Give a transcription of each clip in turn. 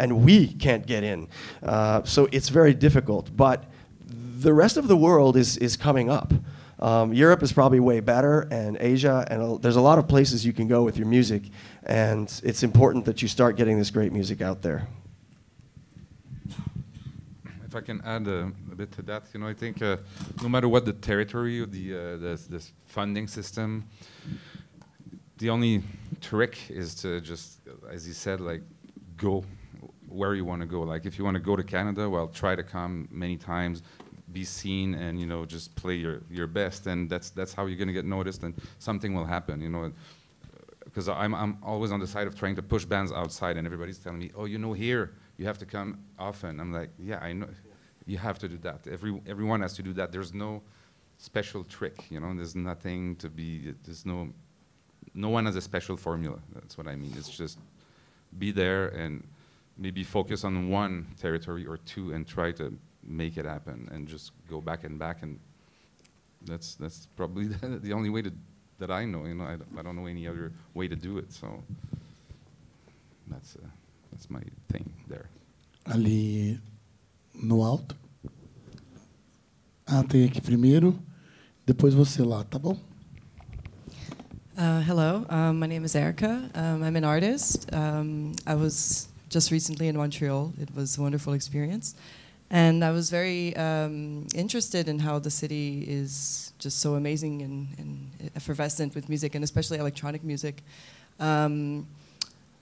and we can't get in. Uh, so it's very difficult. But the rest of the world is, is coming up. Um, Europe is probably way better, and Asia, and a, there's a lot of places you can go with your music, and it's important that you start getting this great music out there. If I can add a, a bit to that, you know, I think uh, no matter what the territory or the, uh, the funding system, the only trick is to just, as you said, like go where you want to go. Like if you want to go to Canada, well, try to come many times, be seen and you know just play your, your best and that's that's how you're going to get noticed and something will happen you know. Because I'm, I'm always on the side of trying to push bands outside and everybody's telling me oh you know here you have to come often. I'm like yeah i know you have to do that. Every, everyone has to do that. There's no special trick you know? There's nothing to be there's no no one has a special formula. That's what i mean. It's just be there and maybe focus on one territory or two and try to make it happen and just go back and back and that's that's probably the only way to that I know. You know, I, I don't know any other way to do it. So that's uh, that's my thing there. Ali no alto. Ah, tem aqui primeiro. Depois você lá, tá bom? Uh, hello, um, my name is Erica. Um, I'm an artist. Um, I was just recently in Montreal. It was a wonderful experience. And I was very um, interested in how the city is just so amazing and, and, effervescent with music, and especially electronic music. Um,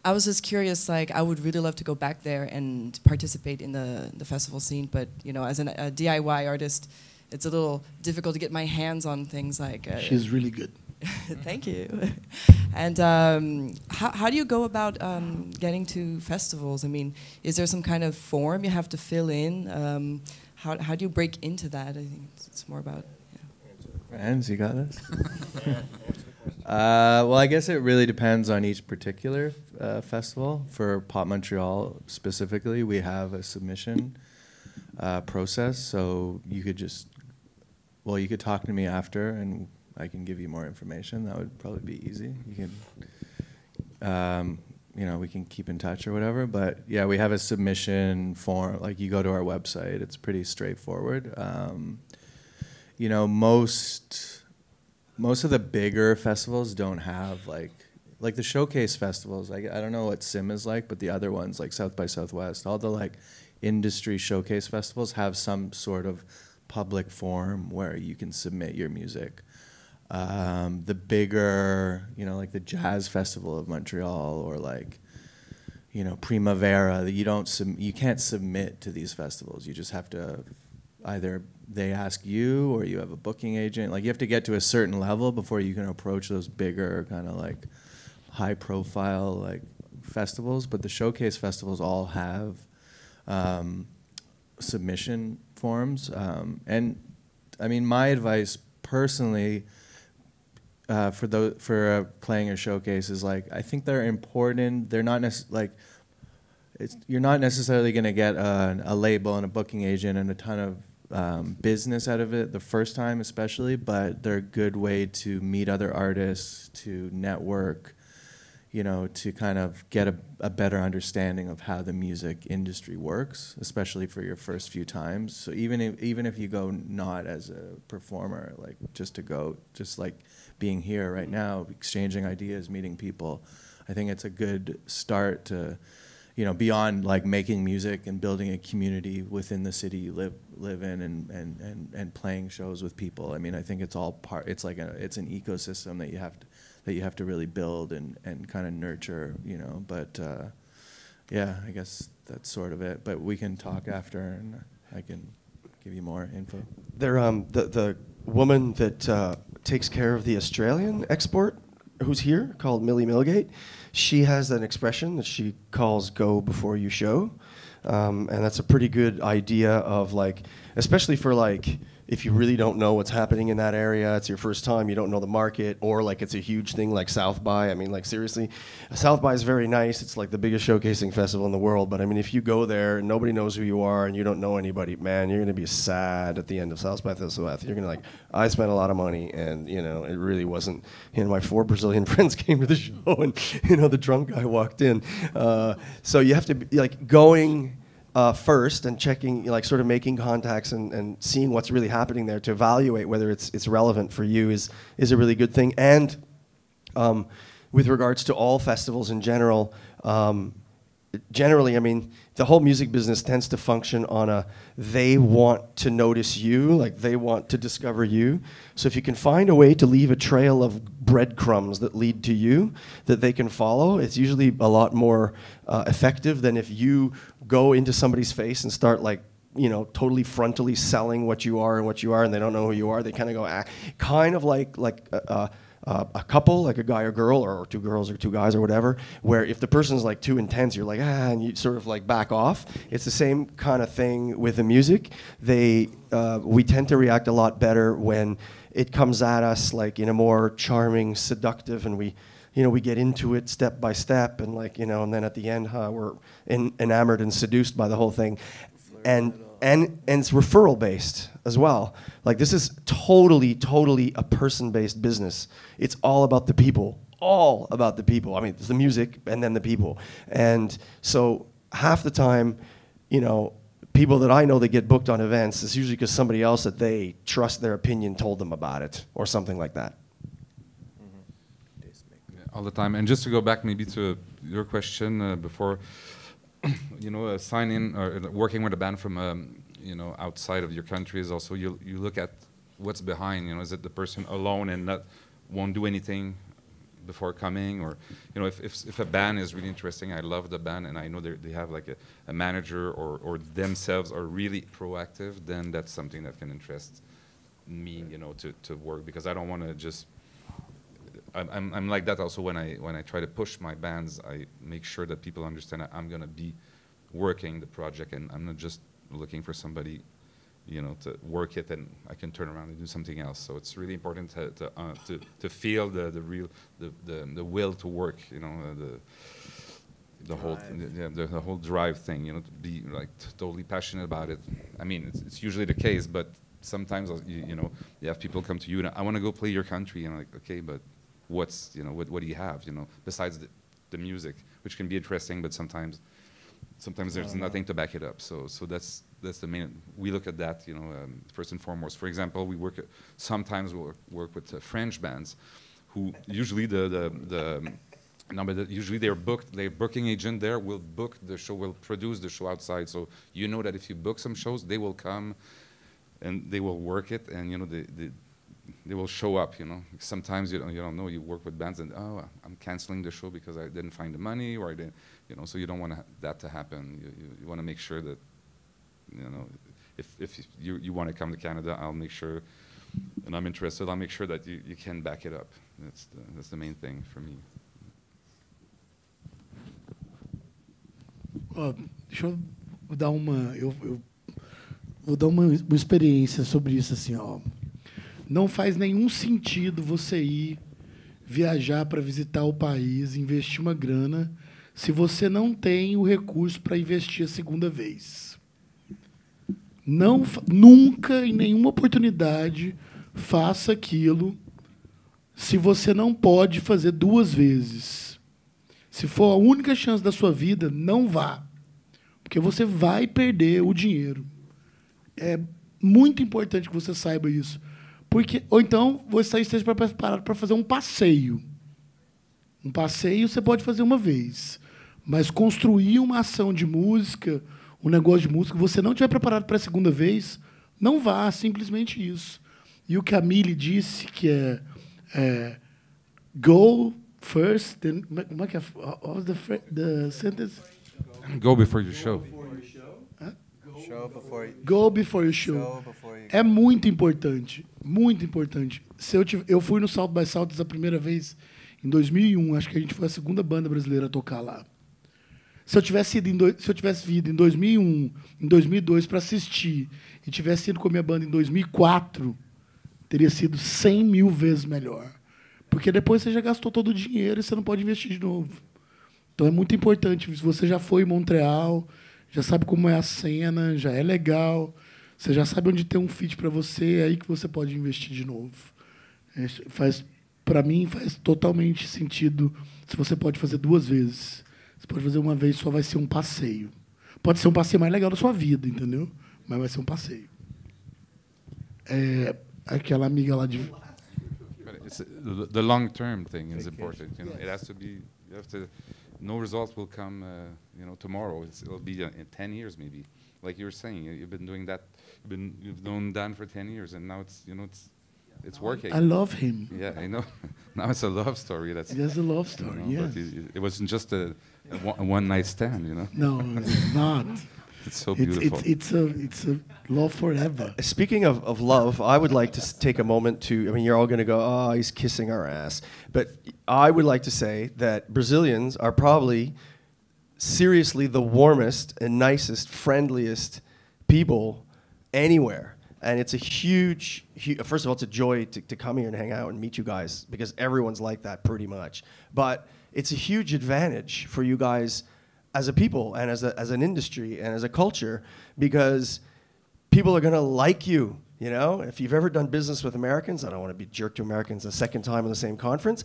I was just curious, like, I would really love to go back there and participate in the, the festival scene, but, you know, as an, a DIY artist, it's a little difficult to get my hands on things like. Uh, She's really good. Thank you. and um, how, how do you go about um, getting to festivals? I mean, is there some kind of form you have to fill in? Um, how, how do you break into that? I think it's, it's more about. Friends, you got this. Uh, well, I guess it really depends on each particular uh, festival. For Pop Montreal specifically, we have a submission uh, process, so you could just, well, you could talk to me after, and I can give you more information. That would probably be easy. You can, um, you know, we can keep in touch or whatever. But yeah, we have a submission form. Like you go to our website, it's pretty straightforward. Um, you know, most most of the bigger festivals don't have like like the showcase festivals. Like I don't know what Sim is like, but the other ones like South by Southwest, all the like industry showcase festivals have some sort of public forum where you can submit your music um, the bigger, you know, like the Jazz Festival of Montreal or like, you know, Primavera. You don't sub- you can't submit to these festivals. You just have to either they ask you or you have a booking agent. Like you have to get to a certain level before you can approach those bigger kind of like high profile like festivals. But the showcase festivals all have um, submission forms. Um, and I mean, my advice personally uh, for those for uh, playing a showcase is like I think they're important. They're not necessarily like you're not necessarily going to get a, a, label and a booking agent and a ton of um, business out of it the first time, especially. But they're a good way to meet other artists, to network, you know, to kind of get a, a better understanding of how the music industry works, especially for your first few times. So even if, even if you go not as a performer, like just to go, just like being here right now, exchanging ideas, meeting people. I think it's a good start to, you know, beyond like making music and building a community within the city you live live in and, and, and, and playing shows with people. I mean, I think it's all part. It's like a it's an ecosystem that you have to that you have to really build and, and kind of nurture. You know, but uh, yeah, I guess that's sort of it. But we can talk after, and I can give you more info. There, um, the the woman that uh, takes care of the Australian export, who's here, called Millie Millgate. She has an expression that she calls "go before you show," um, and that's a pretty good idea of like, especially for like if you really don't know what's happening in that area, it's your first time, you don't know the market, or like it's a huge thing like South by. I mean, like seriously, South by is very nice. It's like the biggest showcasing festival in the world. But I mean, if you go there and nobody knows who you are and you don't know anybody, man, you're gonna be sad at the end of South by Southwest. You're gonna like, I spent a lot of money and you know it really wasn't. You know, my four Brazilian friends came to the show and you know the drunk guy walked in. Uh, so you have to be like going uh, first and checking, like sort of making contacts and, and seeing what's really happening there to evaluate whether it's, it's relevant for you is, is a really good thing. And um, with regards to all festivals in general, um, generally, I mean, the whole music business tends to function on a they want to notice you, like they want to discover you. So if you can find a way to leave a trail of breadcrumbs that lead to you that they can follow, it's usually a lot more uh, effective than if you go into somebody's face and start like you know totally frontally selling what you are and what you are and they don't know who you are they kind of go ah, kind of like like uh, uh, uh, a couple, like a guy or girl, or, two girls or two guys or whatever, where if the person's like too intense, you're like, ah, and you sort of like back off. It's the same kind of thing with the music. They, uh, we tend to react a lot better when it comes at us like in a more charming, seductive, and we, you know, we get into it step by step, and like, you know, and then at the end, huh, we're in, enamored and seduced by the whole thing. And and and it's referral based as well. Like this is totally, totally a person based business. It's all about the people, all about the people. I mean, it's the music and then the people. And so half the time, you know, people that I know that get booked on events is usually because somebody else that they trust their opinion told them about it or something like that. Yeah, all the time. And just to go back maybe to your question uh, before you know, uh, signing or working with a band from, um, you know, outside of your country is also you you look at what's behind. You know, is it the person alone and not won't do anything before coming, or you know, if if, if a band is really interesting, I love the band and I know they have like a, a manager or or themselves are really proactive, then that's something that can interest me, you know, to to work because I don't want to just I'm, I'm like that also when I when I try to push my bands. I make sure that people understand that I'm gonna be working the project, and I'm not just looking for somebody, you know, to work it and I can turn around and do something else. So it's really important to to uh, to, to feel the the real the, the the will to work. You know uh, the the drive. whole th yeah, the, the, whole drive thing. You know, to be like totally passionate about it. I mean, it's, it's usually the case, but sometimes you, you know you have people come to you and I want to go play your country, and I'm like, okay, but what's you know what, what do you have you know besides the, the music which can be interesting but sometimes sometimes there's nothing to back it up. So so that's that's the main we look at that you know um, first and foremost. For example we work sometimes we we'll work with uh, french bands who usually the the, the number that usually they're booked their booking agent there will book the show will produce the show outside. So you know that if you book some shows they will come and they will work it and you know the, the they will show up, you know. Sometimes you don't, you don't know, you work with bands and, oh, I'm canceling the show because I didn't find the money or I didn't, you know, so you don't want that to happen. You, you, you want to make sure that, you know, if, if you, you want to come to Canada, I'll make sure, and I'm interested, I'll make sure that you, you can back it up. That's the, that's the main thing for me. Uh, deixa eu dar uma, eu, eu vou dar uma, uma experiência sobre isso assim, ó. Não faz nenhum sentido você ir viajar para visitar o país, investir uma grana, se você não tem o recurso para investir a segunda vez. Não, nunca, em nenhuma oportunidade, faça aquilo se você não pode fazer duas vezes. Se for a única chance da sua vida, não vá. Porque você vai perder o dinheiro. É muito importante que você saiba isso. Porque, ou então você esteja preparado para fazer um passeio. Um passeio você pode fazer uma vez. Mas construir uma ação de música, um negócio de música, você não estiver preparado para a segunda vez, não vá, simplesmente isso. E o que a Millie disse, que é, é go first, then, como é que é? What was the, the sentence? Go before you show. Show before you, Go before you show. show before you é muito importante, muito importante. Se eu, tive, eu fui no Salto by Saltos a primeira vez em 2001, acho que a gente foi a segunda banda brasileira a tocar lá. Se eu tivesse ido em do- se eu tivesse ido em 2001, em 2002 para assistir e tivesse ido com a minha banda em 2004, teria sido 100 mil vezes melhor. Porque depois você já gastou todo o dinheiro e você não pode investir de novo. Então é muito importante. Se você já foi em Montreal, já sabe como é a cena, já é legal, você já sabe onde tem um fit para você, é aí que você pode investir de novo. É, faz, para mim, faz totalmente sentido se você pode fazer duas vezes. Você pode fazer uma vez, só vai ser um passeio. Pode ser um passeio mais legal da sua vida, entendeu? Mas vai ser um passeio. É, aquela amiga lá de. The, the long-term thing is important. You know, it has to be. You have to. No results will come. Uh, you know, tomorrow. It's, it'll be uh, in ten years, maybe. Like you were saying, you- you've been doing that. You've been you've known Dan for ten years, and now it's you know it's it's working. I love him. yeah, I know. now it's a love story. That's. That's a love you story, know, yes. but it, it wasn't just a, a, one, a one-night stand. You know, No, it's not. it's so beautiful. it's, it's, a, it's a love forever. Uh, speaking of, of love, I would like to s- take a moment to. I mean, you're all going to go, oh, he's kissing our ass. But I would like to say that Brazilians are probably seriously the warmest and nicest, friendliest people anywhere. And it's a huge, hu- first of all, it's a joy to, to come here and hang out and meet you guys because everyone's like that pretty much. But it's a huge advantage for you guys as a people and as, a, as an industry and as a culture because people are going to like you. You know, if you've ever done business with Americans, I don't want to be jerked to Americans a second time in the same conference,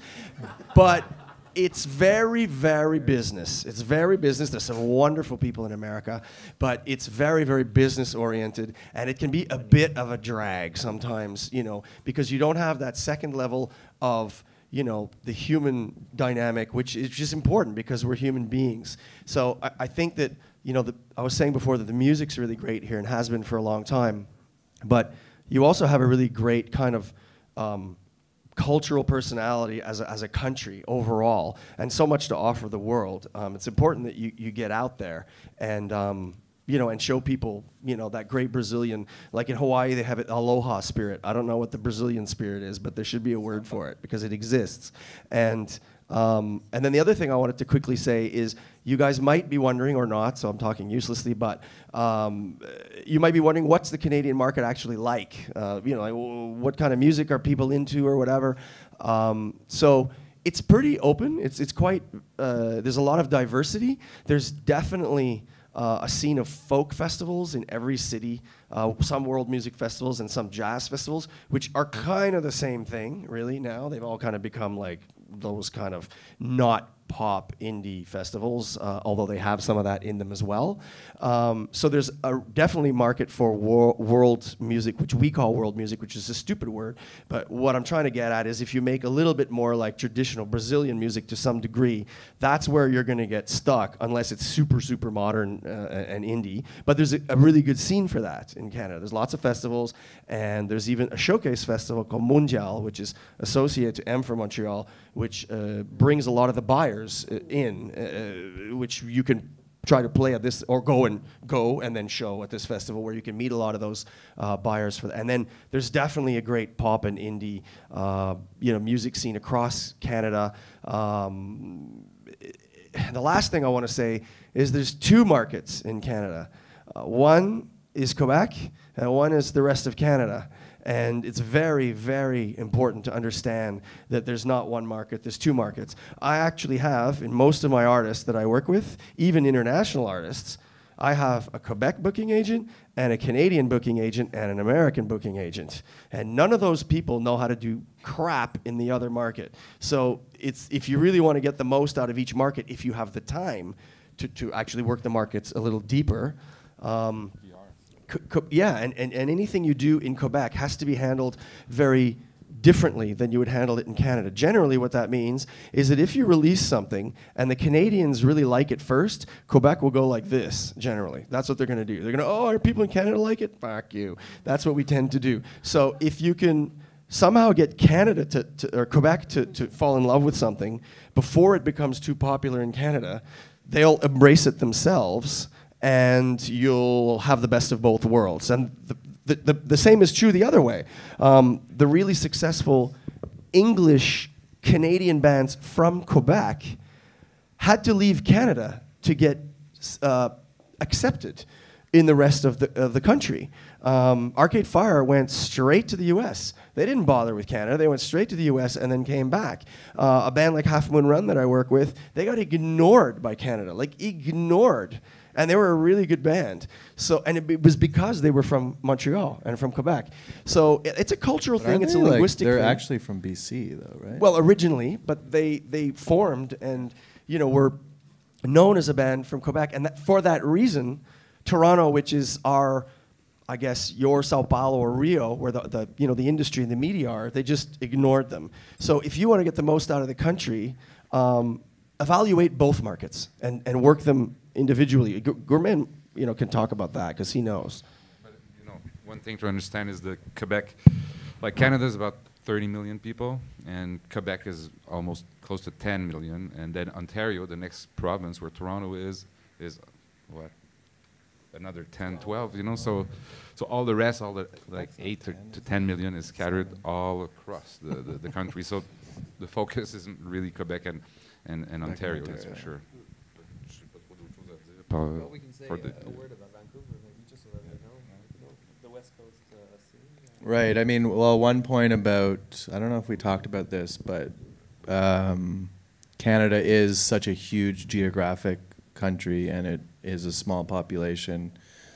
but it's very, very business. It's very business. There's some wonderful people in America, but it's very, very business oriented, and it can be a bit of a drag sometimes, you know, because you don't have that second level of you know the human dynamic, which is just important because we're human beings. So I, I think that you know the, I was saying before that the music's really great here and has been for a long time, but you also have a really great kind of um, cultural personality as a, as a country overall, and so much to offer the world. Um, it's important that you, you get out there and um, you know and show people you know that great Brazilian. Like in Hawaii, they have it aloha spirit. I don't know what the Brazilian spirit is, but there should be a word for it because it exists. And um, and then the other thing I wanted to quickly say is you guys might be wondering or not, so I'm talking uselessly, but um, you might be wondering what's the Canadian market actually like? Uh, you know, like, what kind of music are people into or whatever? Um, so it's pretty open. It's, it's quite, uh, there's a lot of diversity. There's definitely uh, a scene of folk festivals in every city, uh, some world music festivals and some jazz festivals, which are kind of the same thing, really, now. They've all kind of become like those kind of not pop indie festivals, uh, although they have some of that in them as well. Um, so there's a definitely market for wor- world music, which we call world music, which is a stupid word. But what I'm trying to get at is if you make a little bit more like traditional Brazilian music to some degree, that's where you're going to get stuck unless it's super, super modern uh, and indie. But there's a, a really good scene for that in Canada. There's lots of festivals, and there's even a showcase festival called Mundial, which is associated to M for Montreal, which uh, brings a lot of the buyers uh, in, uh, which you can try to play at this or go and go and then show at this festival where you can meet a lot of those uh, buyers for that. And then there's definitely a great pop and indie, uh, you know, music scene across Canada. Um, the last thing I want to say is there's two markets in Canada. Uh, one is Quebec, and one is the rest of Canada. And it's very, very important to understand that there's not one market, there's two markets. I actually have, in most of my artists that I work with, even international artists, I have a Quebec booking agent and a Canadian booking agent and an American booking agent. And none of those people know how to do crap in the other market. So it's if you really want to get the most out of each market, if you have the time to, to actually work the markets a little deeper. Um, yeah, and, and, and anything you do in Quebec has to be handled very differently than you would handle it in Canada. Generally, what that means is that if you release something and the Canadians really like it first, Quebec will go like this, generally. That's what they're going to do. They're going to, oh, are people in Canada like it? Fuck you. That's what we tend to do. So if you can somehow get Canada to, to or Quebec to, to fall in love with something before it becomes too popular in Canada, they'll embrace it themselves and you'll have the best of both worlds. And the, the, the, the same is true the other way. Um, the really successful English Canadian bands from Quebec had to leave Canada to get uh, accepted in the rest of the, of the country. Um, Arcade Fire went straight to the US. They didn't bother with Canada. They went straight to the US and then came back. Uh, a band like Half Moon Run that I work with, they got ignored by Canada, like ignored. And they were a really good band. So, and it, be- was because they were from Montreal and from Quebec. So it- it's a cultural But thing. It's a like- linguistic They're thing. actually from BC, though, right? Well, originally, but they they formed and you know were known as a band from Quebec, and that, for that reason, Toronto, which is our, I guess, your Sao Paulo or Rio, where the, the you know the industry and the media are, they just ignored them. So if you want to get the most out of the country, um, evaluate both markets and, and work them individually. Gu- Gourmet, you know, can talk about that because he knows. But you know, one thing to understand is that Quebec, like Canada, is about 30 million people, and Quebec is almost close to 10 million, and then Ontario, the next province where Toronto is, is what another 10, 12. You know, so so all the rest, all the like eight to, to 10 million, is scattered all across the, the, the country. So the focus isn't really Quebec and and, and Ontario, that's for sure. Well, Uh, we can say for the- a, a word about Vancouver, maybe just so that they know, you know, the West Coast uh, scene. uh, Right. I mean, well, one point about I don't know if we talked about this, but um, Canada is such a huge geographic country, and it is a small population.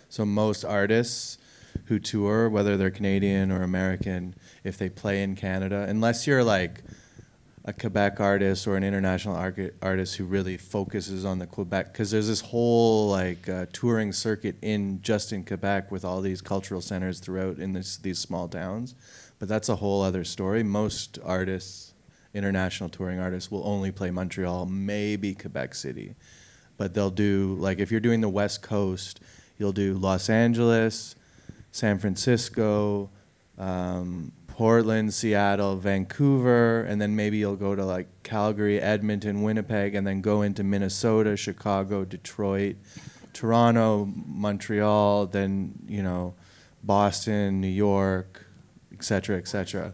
So most artists who tour, whether they're Canadian or American, if they play in Canada, unless you're like a Quebec artist or an international artist who really focuses on the Quebec, because there's this whole like uh, touring circuit in just in Quebec with all these cultural centers throughout in this, these small towns. But that's a whole other story. Most artists, international touring artists, will only play Montreal, maybe Quebec City. But they'll do like if you're doing the West Coast, you'll do Los Angeles, San Francisco, um, Portland, Seattle, Vancouver, and then maybe you'll go to like Calgary, Edmonton, Winnipeg, and then go into Minnesota, Chicago, Detroit, Toronto, Montreal, then you know, Boston, New York, et cetera, et cetera.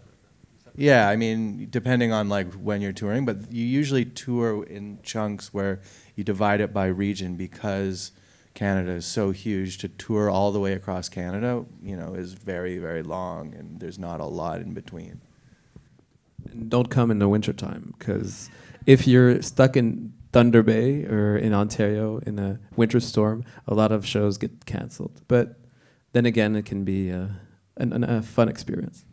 Yeah, I mean, depending on like when you're touring, but you usually tour in chunks where you divide it by region because Canada is so huge. To tour all the way across Canada, you know, is very, very long, and there's not a lot in between. And don't come in the wintertime, because if you're stuck in Thunder Bay or in Ontario in a winter storm, a lot of shows get cancelled. But then again, it can be uh, an, an, a fun experience.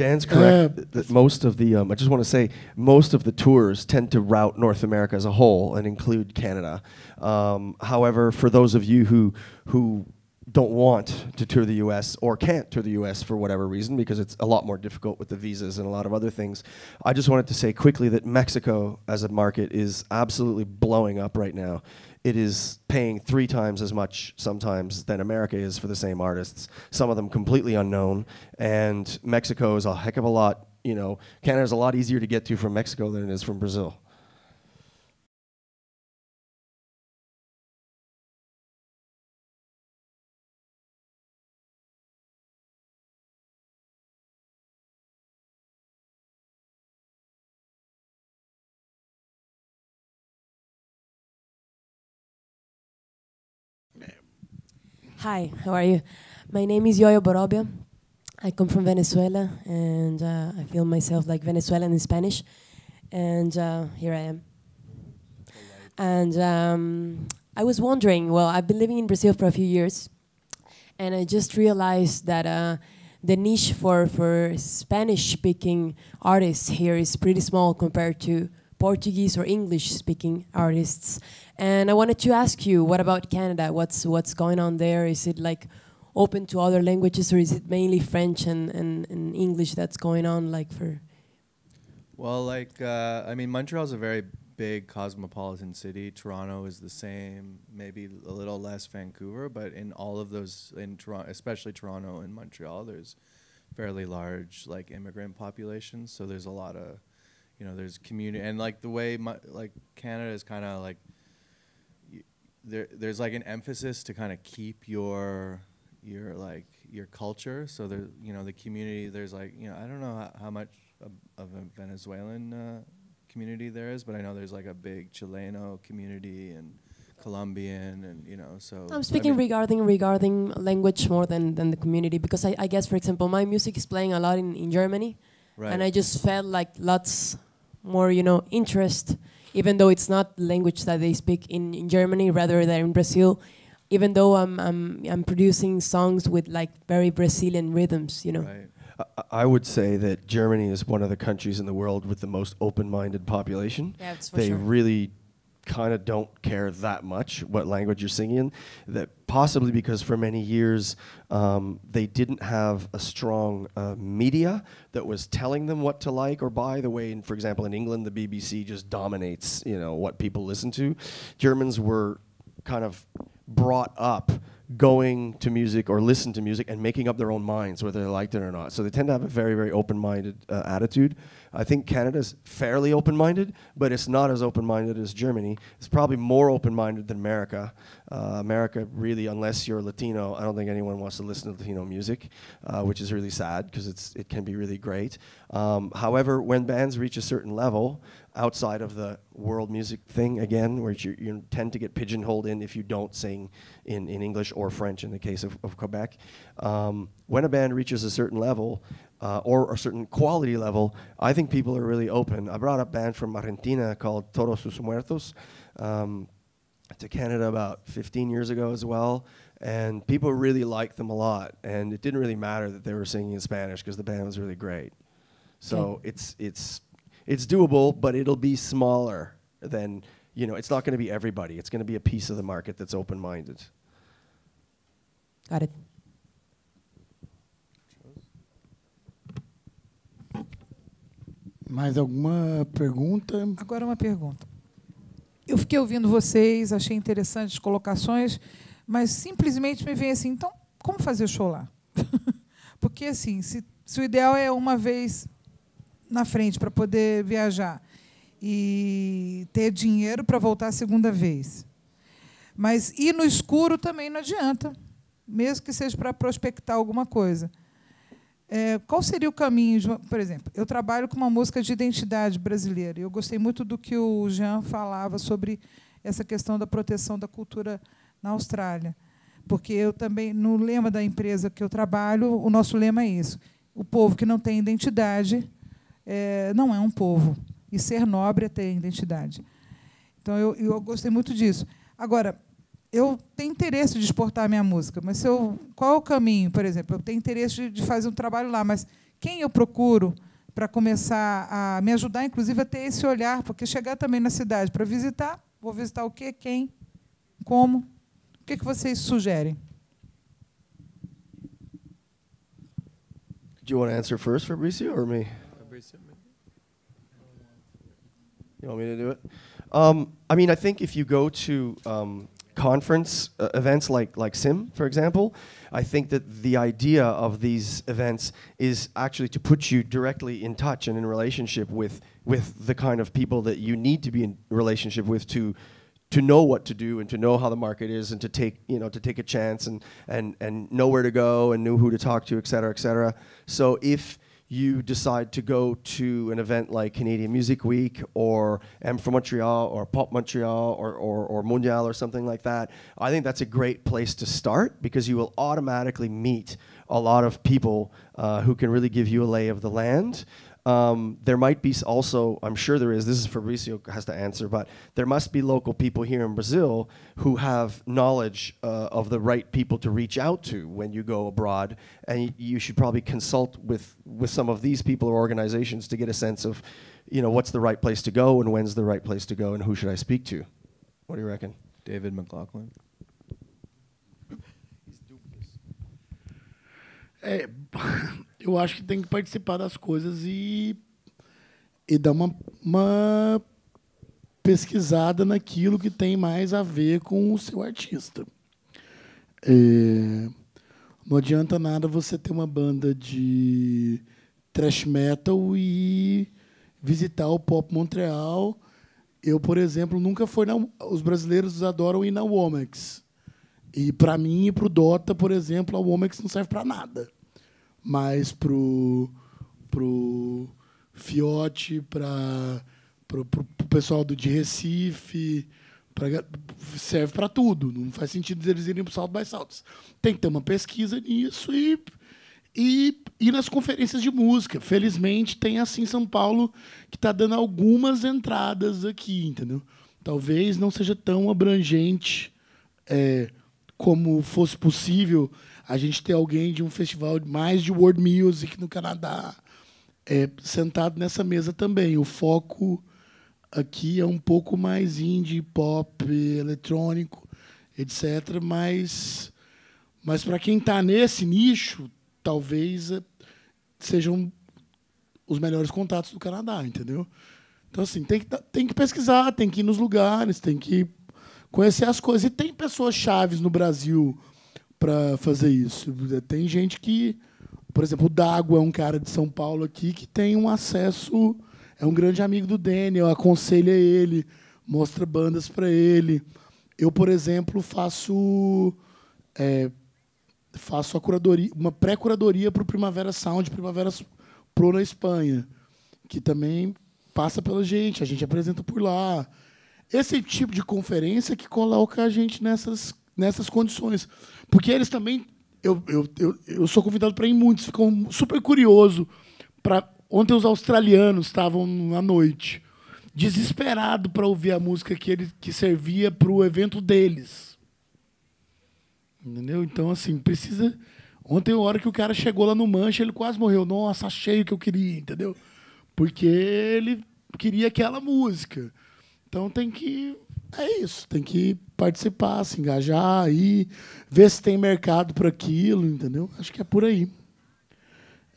Dan's correct. Uh, that most of the, um, I just want to say, most of the tours tend to route North America as a whole and include Canada. Um, however, for those of you who who don't want to tour the U.S. or can't tour the U.S. for whatever reason, because it's a lot more difficult with the visas and a lot of other things, I just wanted to say quickly that Mexico as a market is absolutely blowing up right now. It is paying three times as much sometimes than America is for the same artists. Some of them completely unknown, and Mexico is a heck of a lot. You know, Canada is a lot easier to get to from Mexico than it is from Brazil. Hi, how are you? My name is Yoyo Borobia. I come from Venezuela, and uh, I feel myself like Venezuelan in Spanish. And uh, here I am. And um, I was wondering. Well, I've been living in Brazil for a few years, and I just realized that uh, the niche for for Spanish-speaking artists here is pretty small compared to Portuguese or English-speaking artists. And I wanted to ask you, what about Canada? What's what's going on there? Is it like open to other languages, or is it mainly French and, and, and English that's going on? Like for Well, like uh, I mean, Montreal's a very big cosmopolitan city. Toronto is the same, maybe a little less Vancouver, but in all of those, in Toronto, especially Toronto and Montreal, there's fairly large like immigrant populations. So there's a lot of, you know, there's community and like the way mu- like Canada is kind of like there there's like an emphasis to kind of keep your your like your culture so there you know the community there's like you know i don't know how, how much of, of a venezuelan uh, community there is but i know there's like a big chileno community and Colombian, and you know. So I I'm speaking mean, regarding regarding language more than, than the community because I, I guess for example my music is playing a lot in, in Germany right. and I just felt like lots more you know interest even though it's not the language that they speak in, in Germany rather than in Brazil even though I'm, I'm I'm producing songs with like very Brazilian rhythms you know right. I- I would say that Germany is one of the countries in the world with the most open-minded population. yeah it's for they sure really kind of don't care that much what language you're singing in. That possibly because for many years um, they didn't have a strong uh, media that was telling them what to like or buy. The way, in, for example, in England, the BBC just dominates, you know, what people listen to. Germans were kind of brought up going to music or listen to music and making up their own minds whether they liked it or not. So they tend to have a very, very open-minded uh, attitude. I think Canada's fairly open-minded, but it's not as open-minded as Germany. It's probably more open-minded than America. Uh, America, really, unless you're Latino, I don't think anyone wants to listen to Latino music, uh, which is really sad because it's it can be really great. Um, however, when bands reach a certain level, outside of the world music thing again, where you, you tend to get pigeonholed in if you don't sing in, in English or French in the case of, of Quebec. Um, when a band reaches a certain level uh, or a certain quality level, I think people are really open. I brought a band from Argentina called Todos Sus Muertos um, to Canada about 15 years ago as well. And people really liked them a lot. And it didn't really matter that they were singing in Spanish because the band was really great. So it's, it's it's doable, but it'll be smaller than you know. It's not going to be everybody. It's going to be a piece of the market that's open-minded. got it Mais alguma pergunta? Agora uma pergunta. Eu fiquei ouvindo vocês, achei interessantes as colocações, mas simplesmente me vem assim, então, como fazer show lá? Porque, assim, se, se o ideal é uma vez na frente para poder viajar e ter dinheiro para voltar a segunda vez. Mas ir no escuro também não adianta, mesmo que seja para prospectar alguma coisa. É, qual seria o caminho? de por exemplo, eu trabalho com uma música de identidade brasileira. e Eu gostei muito do que o Jean falava sobre essa questão da proteção da cultura na Austrália. Porque eu também, no lema da empresa que eu trabalho, o nosso lema é isso: o povo que não tem identidade é, não é um povo. E ser nobre é ter identidade. Então, eu, eu gostei muito disso. Agora, eu tenho interesse de exportar minha música, mas se eu, qual é o caminho, por exemplo? Eu tenho interesse de, de fazer um trabalho lá, mas quem eu procuro para começar a me ajudar, inclusive, a ter esse olhar? Porque chegar também na cidade para visitar, vou visitar o quê, quem, como? O que, que vocês sugerem? Do you want to answer first, Fabrizio, or me? You want me to do it? Um, I mean, I think if you go to um, conference uh, events like like Sim, for example, I think that the idea of these events is actually to put you directly in touch and in relationship with with the kind of people that you need to be in relationship with to to know what to do and to know how the market is and to take you know to take a chance and and and know where to go and know who to talk to, et cetera, et cetera. So if you decide to go to an event like Canadian Music Week or M for Montreal or Pop Montreal or, or, or Mundial or something like that, I think that's a great place to start because you will automatically meet a lot of people uh, who can really give you a lay of the land. Um, there might be also, I'm sure there is, this is Fabrício has to answer, but there must be local people here in Brazil who have knowledge uh, of the right people to reach out to when you go abroad. And you should probably consult with, with some of these people or organizations to get a sense of, you know, what's the right place to go and when's the right place to go and who should I speak to. What do you reckon? David McLaughlin. É, eu acho que tem que participar das coisas e, e dar uma, uma pesquisada naquilo que tem mais a ver com o seu artista. É, não adianta nada você ter uma banda de thrash metal e visitar o Pop Montreal. Eu, por exemplo, nunca fui na. Os brasileiros adoram ir na Womex. E para mim e para o Dota, por exemplo, a Womex não serve para nada. Mas pro pro Fiote, para pro, pro, pro pessoal do de Recife, Pra- serve para tudo. Não faz sentido eles irem para salto by saltos. Tem que ter uma pesquisa nisso e e ir nas conferências de música. Felizmente tem assim São Paulo que está dando algumas entradas aqui, entendeu? Talvez não seja tão abrangente é, como fosse possível a gente ter alguém de um festival mais de world music no Canadá é, sentado nessa mesa também. O foco aqui é um pouco mais indie, pop, eletrônico, etc. Mas, mas para quem está nesse nicho, talvez eh, sejam os melhores contatos do Canadá, entendeu? Então, assim, tem que, tá- tem que pesquisar, tem que ir nos lugares, tem que conhecer as coisas. E tem pessoas chaves no Brasil para fazer isso. Tem gente que, por exemplo, o Dago é um cara de São Paulo aqui que tem um acesso, é um grande amigo do Daniel, aconselha ele, mostra bandas para ele. Eu, por exemplo, faço é, faço a curadoria, uma pré-curadoria para o Primavera Sound, Primavera Pro na Espanha, que também passa pela gente, a gente apresenta por lá. Esse tipo de conferência que coloca a gente nessas, nessas condições. Porque eles também. Eu, eu, eu, eu sou convidado para ir muitos, ficam super curioso. Pra, ontem os australianos estavam à noite, desesperado para ouvir a música que, ele, que servia para o evento deles. Entendeu? Então, assim, precisa. Ontem, a hora que o cara chegou lá no Mancha, ele quase morreu. Nossa, achei o que eu queria, entendeu? Porque ele queria aquela música. Então tem que. É isso, tem que participar, se engajar aí, ver se tem mercado para aquilo, entendeu? Acho que é por aí.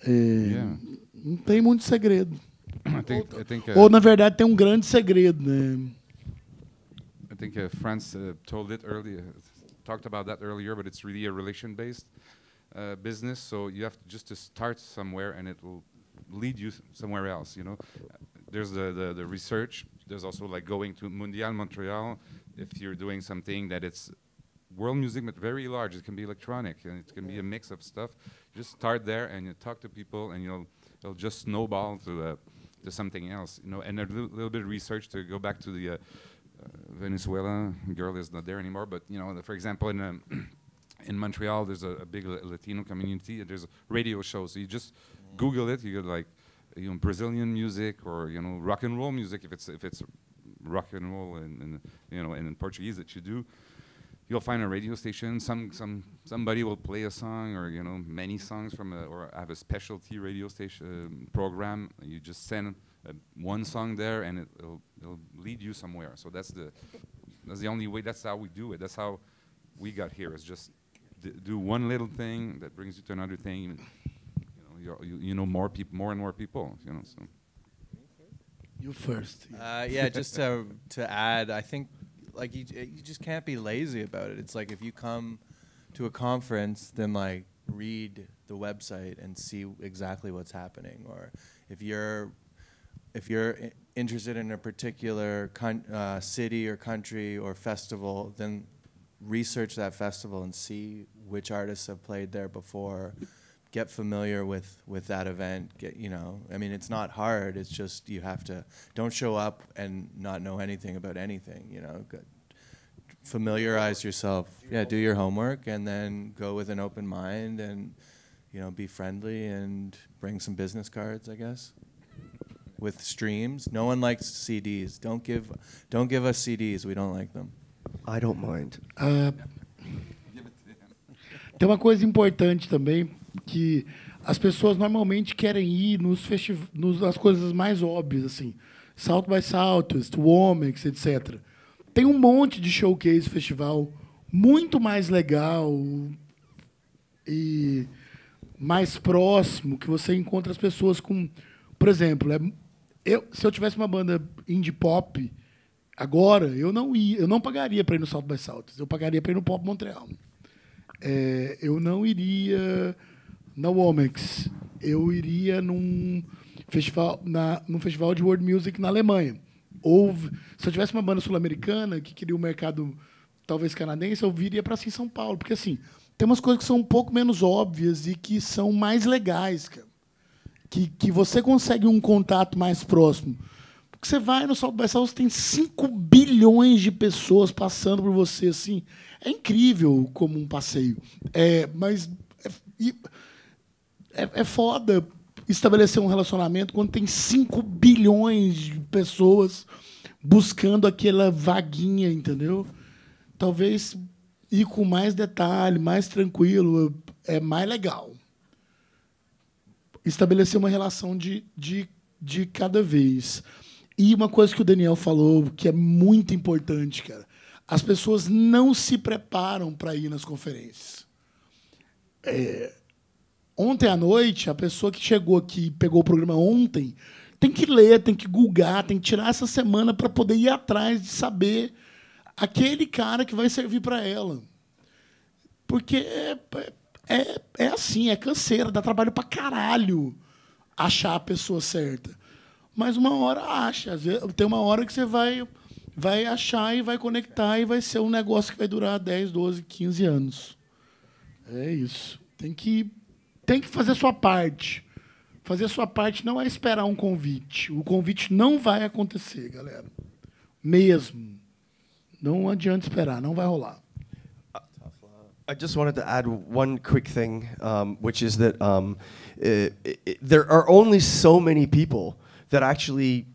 É, Yeah. Não tem muito segredo. I think think uh, Ou, na verdade, tem um grande segredo, né? I think uh, France uh, told it earlier, talked about that earlier, but it's really a relation-based uh, business. So you have to just to start somewhere, and it will lead you somewhere else. You know, there's the, the the research. There's also like going to Mundial Montreal. If you're doing something that it's world music, but very large, it can be electronic, and it can be a mix of stuff. Just start there, and you talk to people, and you'll it'll just snowball to uh, to something else. You know, and a little, little bit of research to go back to the. Uh, uh, Venezuela girl is not there anymore, but you know, the- for example, in um, in Montreal, there's a, a big Latino community. and There's radio shows. So you just Google it. You get like, you know, Brazilian music or you know, rock and roll music. If it's if it's rock and roll and, and you know, and in Portuguese that you do, you'll find a radio station. Some some somebody will play a song or you know, many songs from a or have a specialty radio station um, program. You just send one song there, and it, it'll it'll lead you somewhere. So that's the that's the only way. That's how we do it. That's how we got here. Is just do one little thing that brings you to another thing. And, you know, you're, you you know more people, more and more people. You know, so You first. Uh, yeah, just to to add, I think like you you just can't be lazy about it. It's like if you come to a conference, then like read the website and see exactly what's happening. Or if you're if you're interested in a particular con- uh, city or country or festival, then research that festival and see which artists have played there before. Get familiar with, with that event. Get you know, I mean, it's not hard. It's just you have to don't show up and not know anything about anything. You know, Go- familiarize yourself. Yeah, do your homework and then go with an open mind and you know be friendly and bring some business cards. I guess with streams. No one likes CDs. Don't give don't give us CDs. We don't like them. I don't mind. Ah, tem uma coisa importante também que as pessoas normalmente querem ir nos nos, nas coisas mais óbvias assim, South by Southwest, Womex, etc. Tem um monte de showcase festival muito mais legal e mais próximo que você encontra as pessoas com, por exemplo, é, eu, se eu tivesse uma banda indie pop agora, eu não ia, eu não pagaria para ir no South by Southwest, eu pagaria para ir no Pop Montreal. É, eu não iria na Womex. Eu iria num festival, na, num festival de world music na Alemanha. Ou se eu tivesse uma banda sul-americana que queria um mercado talvez canadense, eu viria para assim São Paulo, porque assim tem umas coisas que são um pouco menos óbvias e que são mais legais, cara. Que, que você consegue um contato mais próximo. você vai no South by Southwest, tem 5 bilhões de pessoas passando por você, assim. É incrível como um passeio. É, mas é, e- é, é foda estabelecer um relacionamento quando tem 5 bilhões de pessoas buscando aquela vaguinha, entendeu? Talvez ir com mais detalhe, mais tranquilo, é mais legal. Estabelecer uma relação de, de, de cada vez. E uma coisa que o Daniel falou, que é muito importante, cara. As pessoas não se preparam para ir nas conferências. É, ontem à noite, a pessoa que chegou aqui pegou o programa ontem tem que ler, tem que googar, tem que tirar essa semana para poder ir atrás de saber aquele cara que vai servir para ela. Porque é, é, é assim, é canseira, dá trabalho para caralho achar a pessoa certa. Mas uma hora acha. Vezes, tem uma hora que você vai, vai achar e vai conectar e vai ser um negócio que vai durar 10, 12, 15 anos. É isso. Tem que, tem que fazer sua parte. Fazer sua parte não é esperar um convite. O convite não vai acontecer, galera. Mesmo. Não adianta esperar, não vai rolar. I just wanted to add one quick thing, um, which is that um, i i there are only so many people that actually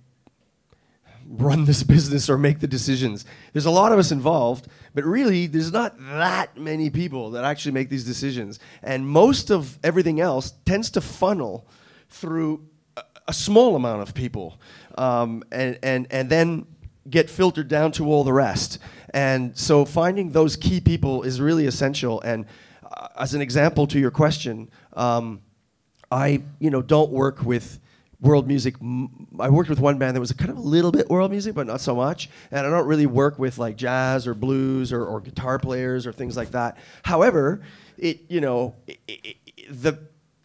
run this business or make the decisions. There's a lot of us involved, but really, there's not that many people that actually make these decisions. And most of everything else tends to funnel through a, a small amount of people, um, and, and, and then get filtered down to all the rest. And so finding those key people is really essential. And uh, as an example to your question, um, I you know don't work with world music. I worked with one band that was kind of a little bit world music, but not so much. And I don't really work with like jazz or blues or, or guitar players or things like that. However, it you know i i the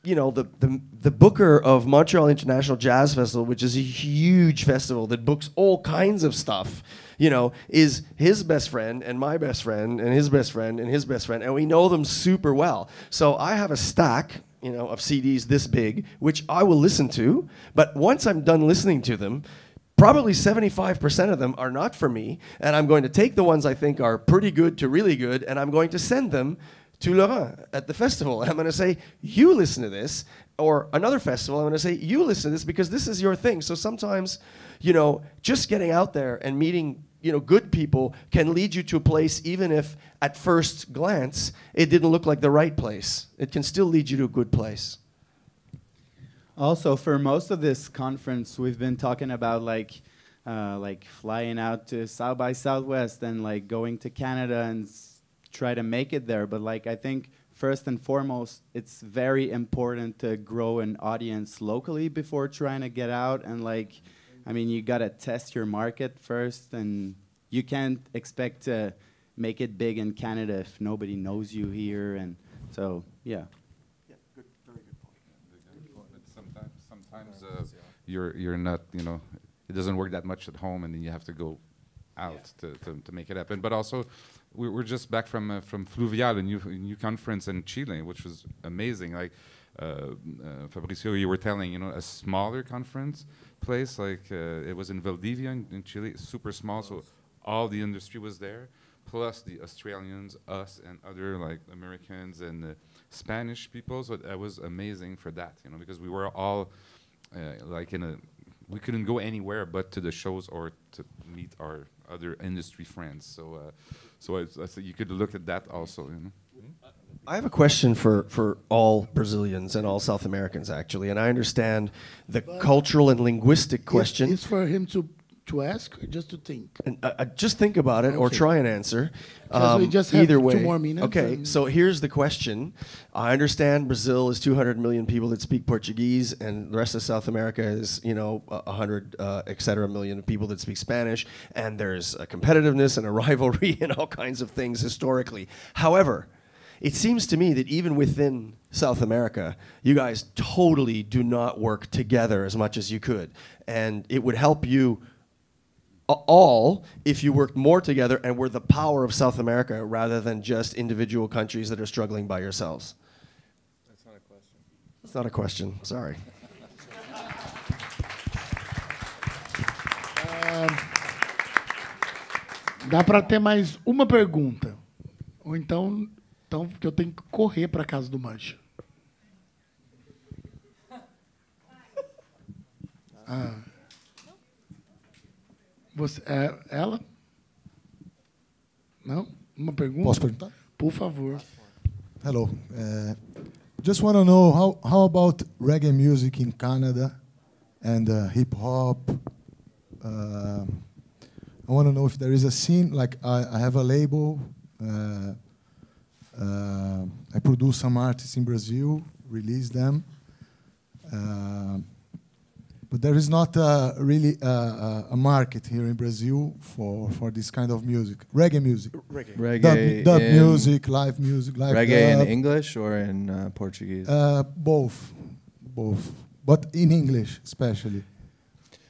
you know the, the the booker of Montreal International Jazz Festival, which is a huge festival that books all kinds of stuff. You know, is his best friend and my best friend and his best friend and his best friend, and we know them super well. So I have a stack you know, of CDs this big, which I will listen to. But once I'm done listening to them, probably 75% of them are not for me. And I'm going to take the ones I think are pretty good to really good, and I'm going to send them to Laurent at the festival. And I'm going to say, you listen to this. Or another festival, I'm going to say, you listen to this because this is your thing. So sometimes, you know, just getting out there and meeting you know, good people can lead you to a place even if at first glance it didn't look like the right place. It can still lead you to a good place. Also, for most of this conference, we've been talking about like, uh, like flying out to South by Southwest and like going to Canada and try to make it there. But like, I think first and foremost, it's very important to grow an audience locally before trying to get out. And like, I mean, you gotta test your market first, and you can't expect to make it big in Canada if nobody knows you here. And so, yeah. But sometimes, sometimes uh, you're you're not, you know, it doesn't work that much at home, and then you have to go out to, to, to make it happen. But also, we we're just back from uh, from Fluvial, a new a new conference in Chile, which was amazing. Like uh, uh, Fabrício, you were telling, you know, a smaller conference place, like uh, it was in Valdivia in, in Chile, super small, so all the industry was there, plus the Australians, us, and other like Americans and uh, Spanish people. So that was amazing for that, you know, because we were all uh, like in a, we couldn't go anywhere but to the shows or to meet our other industry friends. So, uh, so I, I said you could look at that also, you know. I have a question for, for all Brazilians and all South Americans, actually, and I understand the cultural and linguistic question. It's for him to, to ask or just to think. And, uh, uh, just think about it or try and answer. Um, we just have either two way. more minutes Okay, so here's the question. I understand Brazil is 200 million people that speak Portuguese, and the rest of South America is, you know, 100, uh, et cetera, million people that speak Spanish, and there's a competitiveness and a rivalry and all kinds of things historically. However, it seems to me that even within South America, you guys totally do not work together as much as you could. And it would help you all if you worked more together and were the power of South America rather than just individual countries that are struggling by yourselves. That's not a question. It's not a question. Sorry. dá para ter mais uma pergunta. Ou então, então que eu tenho que correr para casa do Mancha. Ah. Você, é, ela? Não? Uma pergunta? Posso perguntar? Por favor. Hello. Uh, just want to know how, how about reggae music in Canada and uh, hip hop? Uh, I want to know if there is a scene. Like I, I have a label. Uh, uh, I produce some artists in Brazil, release them. Uh, but there is not uh, really uh, uh, a market here in Brazil for, for this kind of music, reggae music, Reggae. Reggae, dub, dub music, live music, live reggae dub. in English or in uh, Portuguese. Uh, both, both, but in English especially.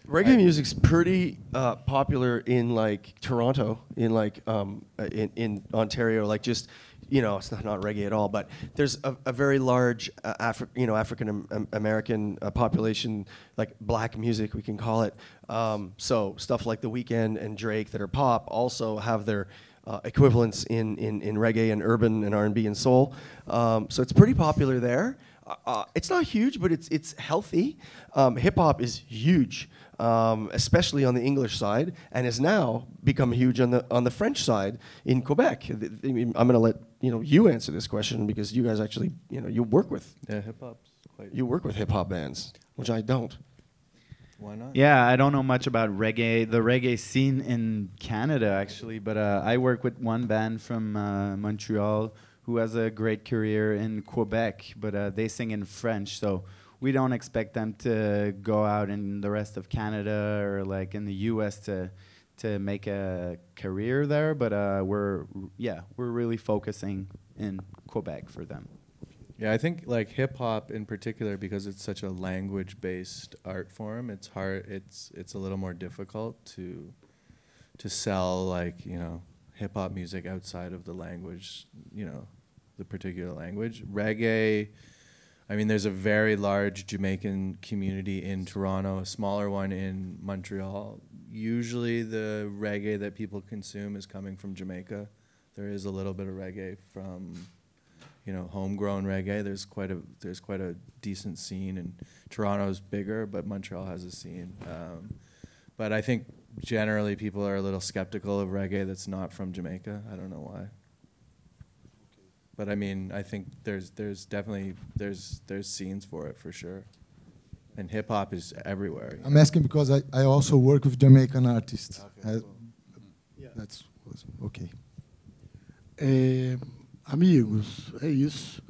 Reggae music's pretty uh, popular in like Toronto, in like um, uh, in, in Ontario. Like just you know, it's not, not reggae at all, but there's a, a very large uh, Afri- you know African Am- American uh, population, like black music we can call it. Um, so stuff like The Weeknd and Drake that are pop also have their uh, equivalents in, in, in reggae and urban and R&B and soul. Um, so it's pretty popular there. Uh, uh, it's not huge, but it's it's healthy. Um, Hip hop is huge, um, especially on the English side, and has now become huge on the on the French side in Quebec. I'm going to let you know you answer this question because you guys actually you know you work with yeah, hip hop's quite. you work with hip hop bands, which I don't. Why not? Yeah, I don't know much about reggae, the reggae scene in Canada actually, but uh, I work with one band from uh, Montreal who has a great career in Quebec, but uh, they sing in French, so we don't expect them to go out in the rest of Canada or like in the U.S. to to make a career there. But uh, we're yeah, we're really focusing in Quebec for them. Yeah, I think like hip hop in particular because it's such a language based art form, it's hard it's it's a little more difficult to to sell like, you know, hip hop music outside of the language, you know, the particular language. Reggae I mean there's a very large Jamaican community in Toronto, a smaller one in Montreal. Usually the reggae that people consume is coming from Jamaica. There is a little bit of reggae from you know, homegrown reggae. There's quite a there's quite a decent scene, and Toronto's bigger, but Montreal has a scene. Um, but I think generally people are a little skeptical of reggae that's not from Jamaica. I don't know why. But I mean, I think there's there's definitely there's there's scenes for it for sure, and hip hop is everywhere. I'm know. asking because I, I also work with Jamaican artists. Okay, Uh, Yeah. That's was- okay. É, amigos, é isso.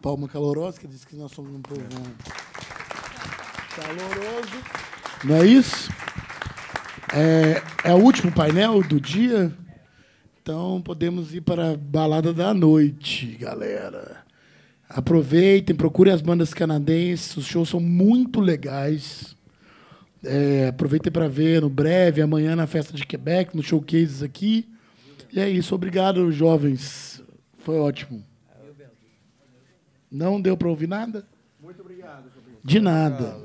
Palma calorosa, que diz que nós somos um povo caloroso. Não é isso? É, é o último painel do dia? Então podemos ir para a balada da noite, galera. Aproveitem, procurem as bandas canadenses, os shows são muito legais. É, aproveitem para ver no breve, amanhã na festa de Quebec, no showcases aqui. E é isso, obrigado, jovens. Foi ótimo. Não deu para ouvir nada? Muito obrigado. De nada.